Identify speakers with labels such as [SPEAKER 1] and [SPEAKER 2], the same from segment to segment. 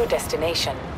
[SPEAKER 1] your destination.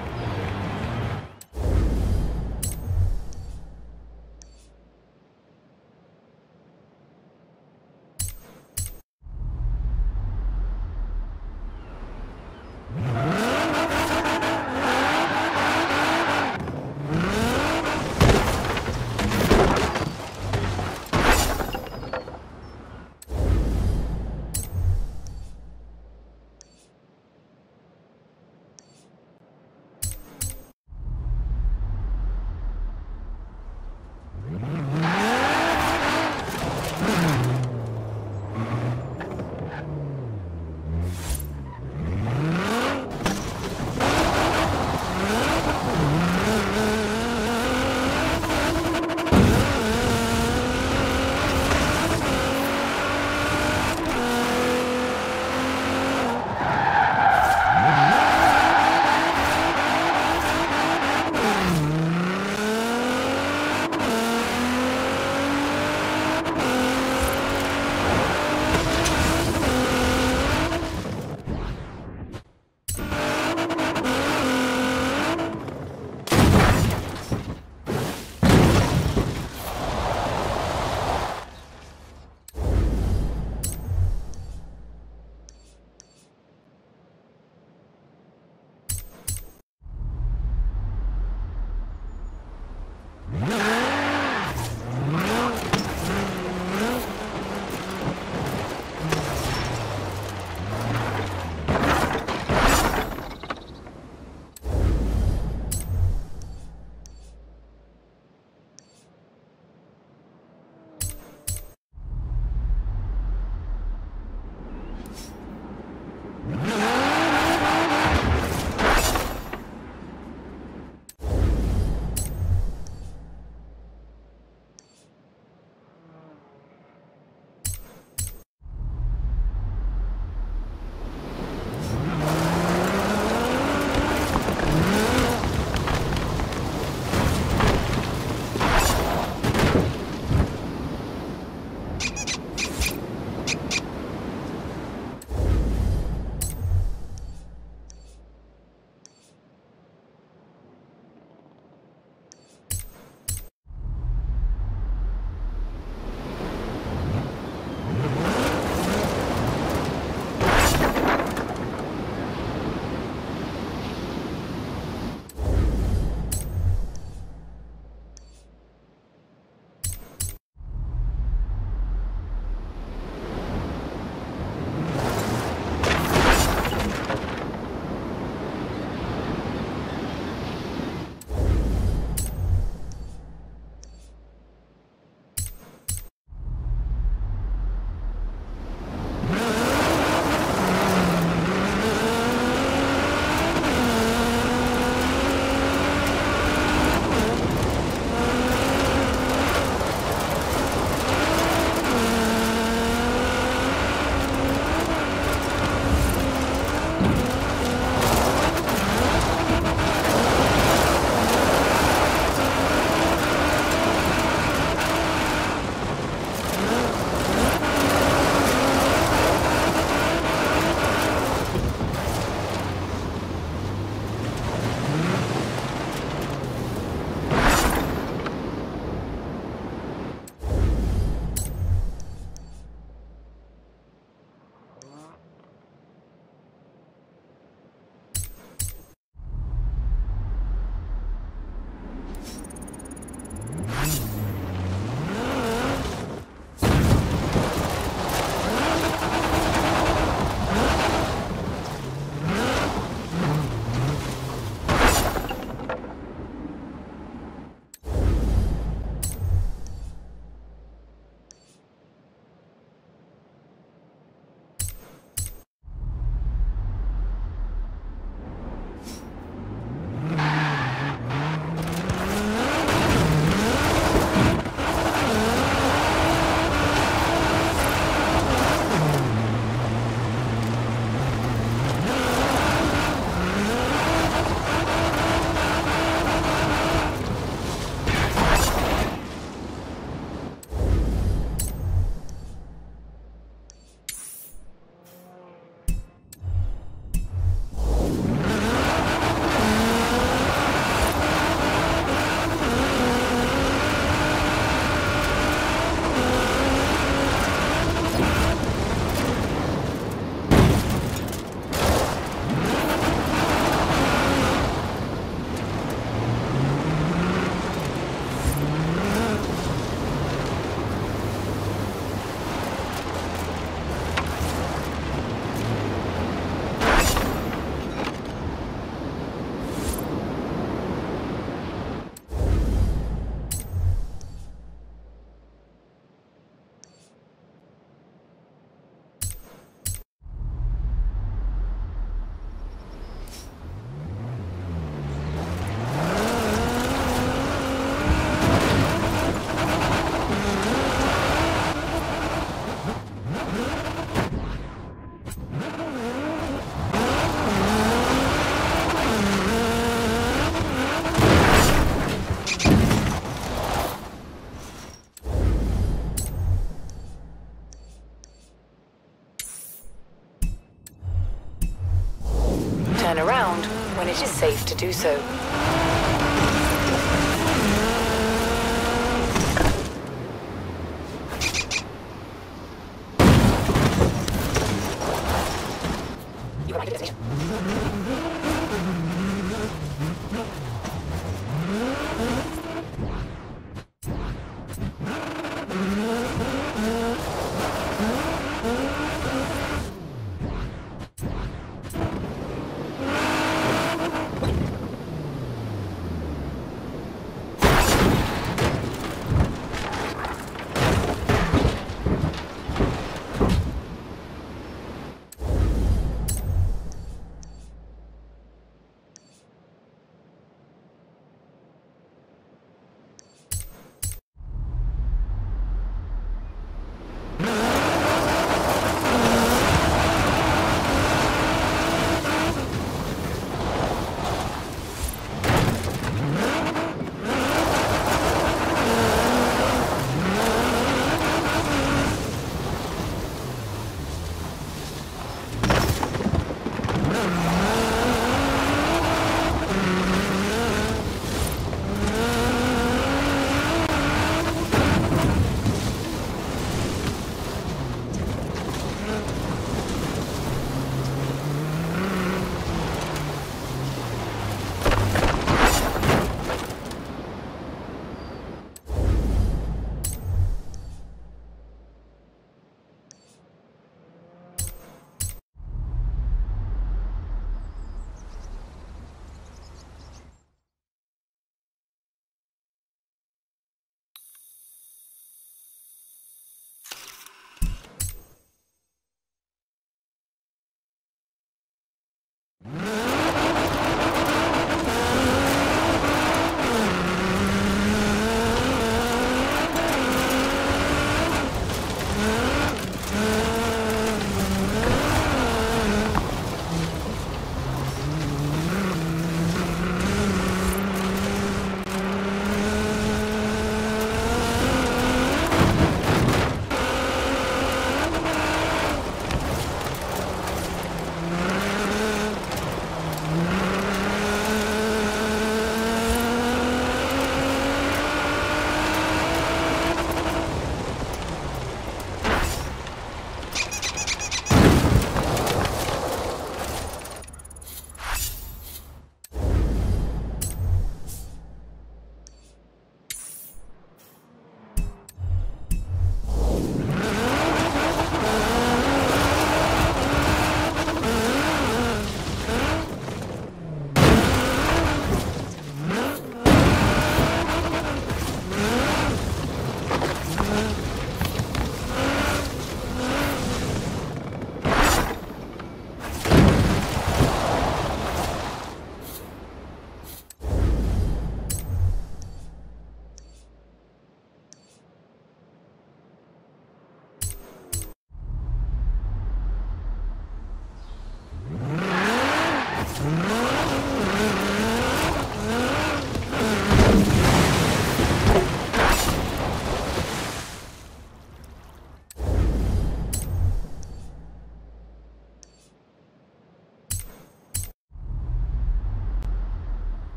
[SPEAKER 1] Do so.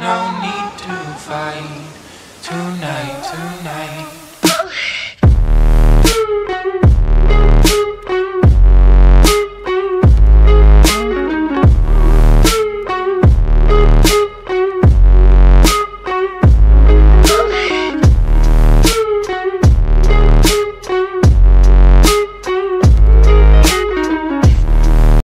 [SPEAKER 2] No need to fight tonight, tonight.